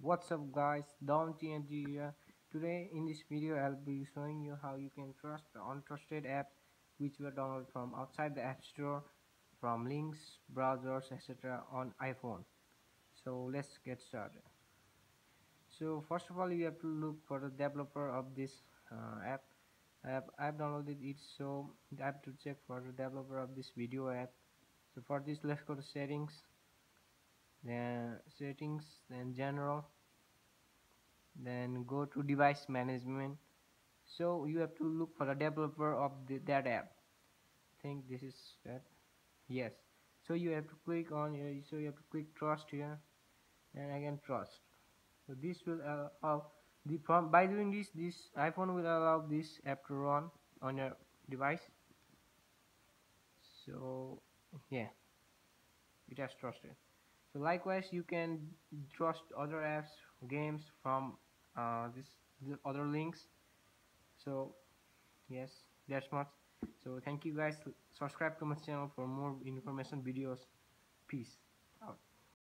what's up guys? Dom TNG here. Today in this video I'll be showing you how you can trust the untrusted apps which were downloaded from outside the app store from links browsers etc on iPhone. So let's get started. So first of all you have to look for the developer of this uh, app. I have, I have downloaded it so I have to check for the developer of this video app. So for this let's go to settings then settings then general then go to device management. So you have to look for the developer of the, that app. I think this is that? Yes. So you have to click on here so you have to click trust here. And again trust. So this will allow the from by doing this this iphone will allow this app to run on your device. So yeah. It has trusted so likewise you can trust other apps games from uh, this, other links. So yes that's much. So thank you guys. Subscribe to my channel for more information videos. Peace. Out